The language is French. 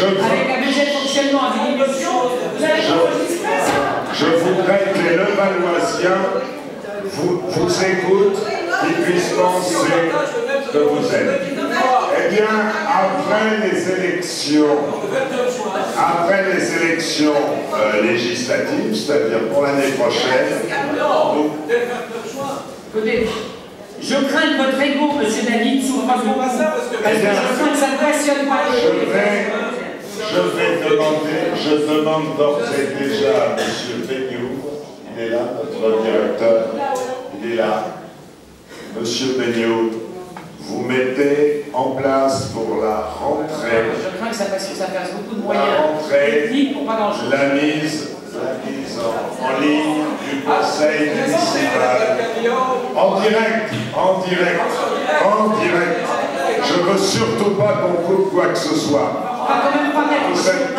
Je avec un budget de fonctionnement à diminution, vous allez ça. Je voudrais que les Levalloisiens vous, vous écoutent et puissent penser que vous êtes. Eh bien, après les élections, après les élections euh, législatives, c'est-à-dire pour l'année prochaine, je crains que votre ego, monsieur David, souffre beaucoup. Parce que Eh je crains que ça ne passionne pas les je vais, je je demande d'ores et déjà à M. Beignoux, il est là, notre directeur, il est là. Monsieur Beignoux, vous mettez en place pour la rentrée Je crains que ça, fasse beaucoup de la moyens rentrée, pour pas grand-chose. la mise, la mise en, ligne du conseil municipal. En direct, en direct, en direct. Je veux surtout pas qu'on coupe quoi que ce soit. Vous êtes